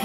I